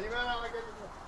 你们来，我给你们。